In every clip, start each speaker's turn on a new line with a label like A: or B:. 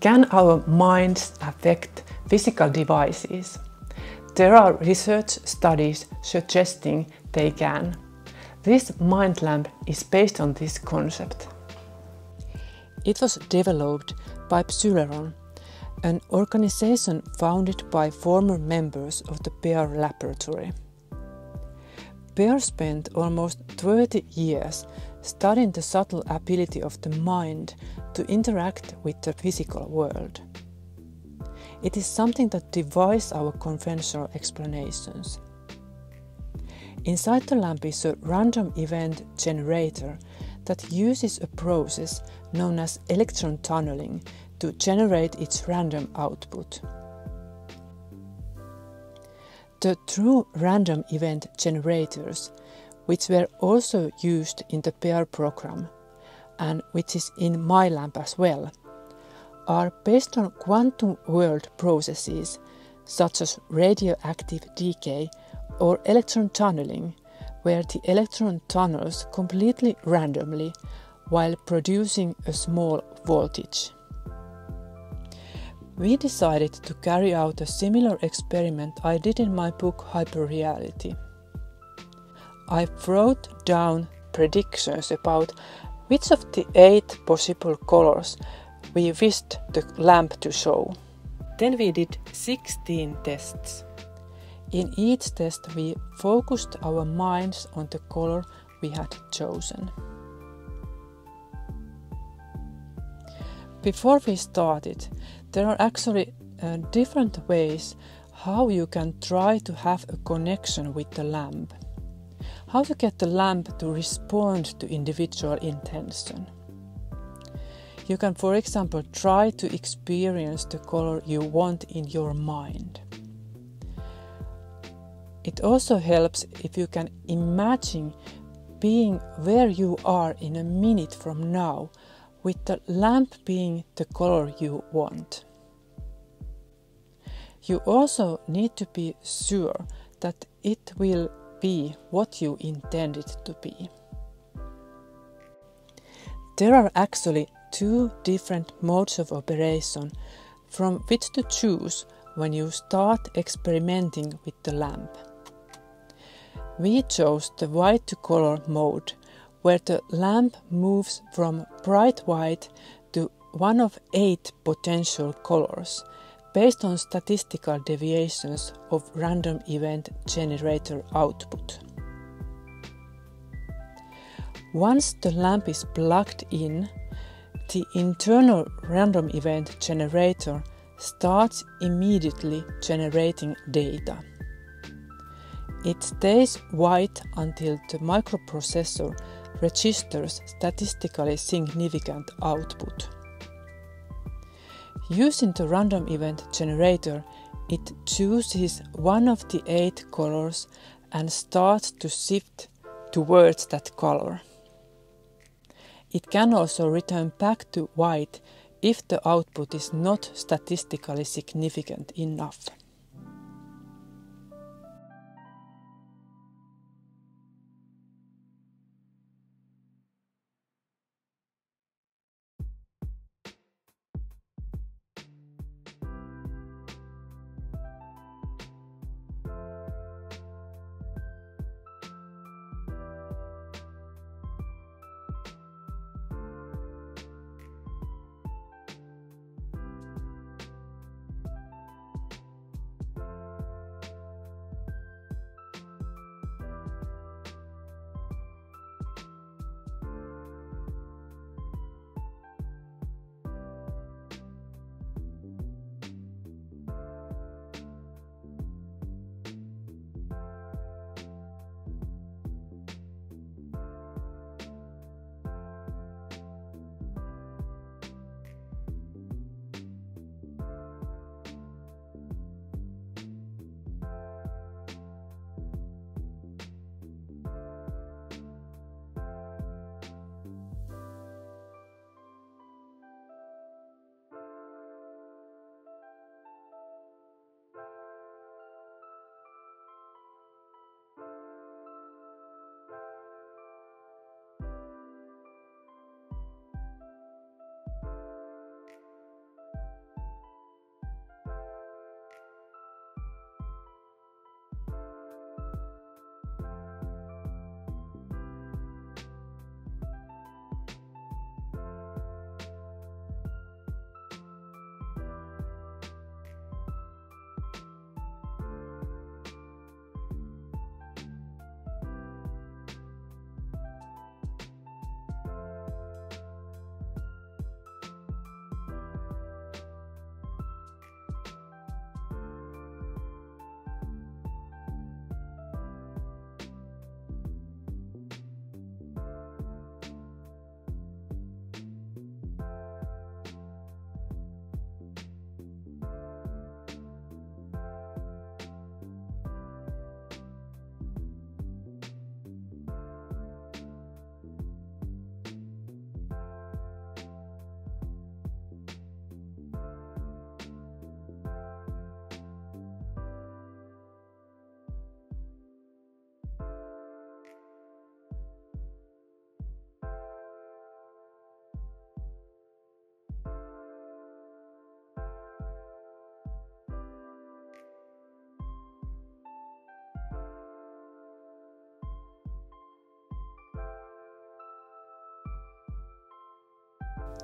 A: Can our minds affect physical devices? There are research studies suggesting they can. This mind lamp is based on this concept. It was developed by Psyleron, an organization founded by former members of the PEAR Laboratory. PEAR spent almost 30 years studying the subtle ability of the mind to interact with the physical world. It is something that defies our conventional explanations. Inside the lamp is a random event generator that uses a process known as electron tunneling to generate its random output. The true random event generators, which were also used in the PEAR program and which is in Mindlamp as well, are based on quantum world processes such as radioactive decay or electron tunneling, where the electron tunnels completely randomly while producing a small voltage. We decided to carry out a similar experiment I did in my book Hyperreality. I wrote down predictions about which of the eight possible colors we wished the lamp to show. Then we did 16 tests. In each test, we focused our minds on the color we had chosen. Before we started, there are actually uh, different ways how you can try to have a connection with the lamp. How to get the lamp to respond to individual intention. You can, for example, try to experience the color you want in your mind. It also helps if you can imagine being where you are in a minute from now with the lamp being the color you want. You also need to be sure that it will be what you intend it to be. There are actually two different modes of operation from which to choose when you start experimenting with the lamp. We chose the white to color mode where the lamp moves from bright white to one of eight potential colors based on statistical deviations of random event generator output. Once the lamp is plugged in, the internal random event generator starts immediately generating data. It stays white until the microprocessor registers statistically significant output. Using the random event generator, it chooses one of the eight colors and starts to shift towards that color. It can also return back to white if the output is not statistically significant enough.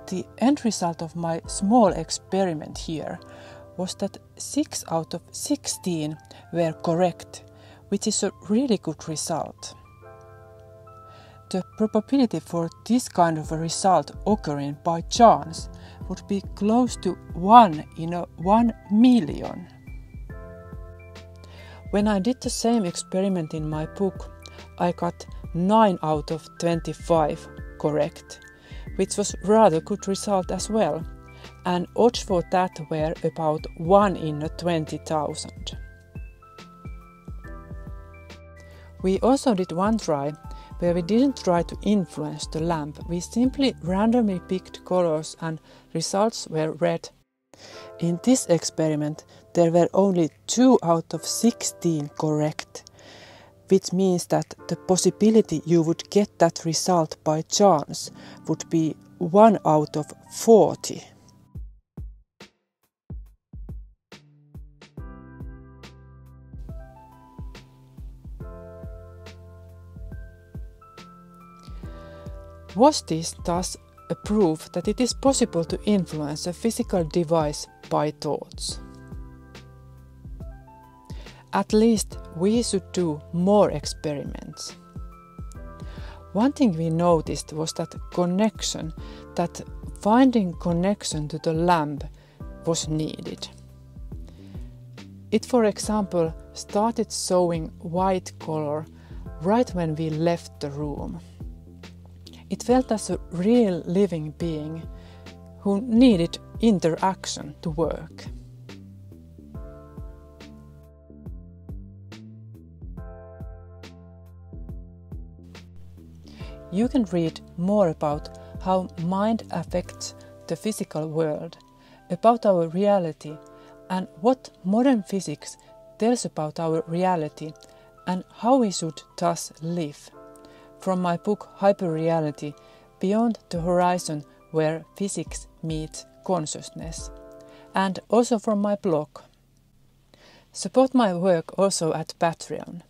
A: The end result of my small experiment here was that 6 out of 16 were correct, which is a really good result. The probability for this kind of a result occurring by chance would be close to 1 in a 1 million. When I did the same experiment in my book, I got 9 out of 25 correct, which was rather good result as well, and odds for that were about 1 in 20,000. We also did one try where we didn't try to influence the lamp, we simply randomly picked colors and results were red. In this experiment, there were only 2 out of 16 correct, which means that the possibility you would get that result by chance would be 1 out of 40. Was this thus a proof that it is possible to influence a physical device by thoughts? At least we should do more experiments. One thing we noticed was that connection, that finding connection to the lamp was needed. It, for example, started showing white color right when we left the room. It felt as a real living being who needed interaction to work. You can read more about how mind affects the physical world, about our reality, and what modern physics tells about our reality and how we should thus live from my book Hyperreality Beyond the Horizon Where Physics Meets Consciousness, and also from my blog. Support my work also at Patreon.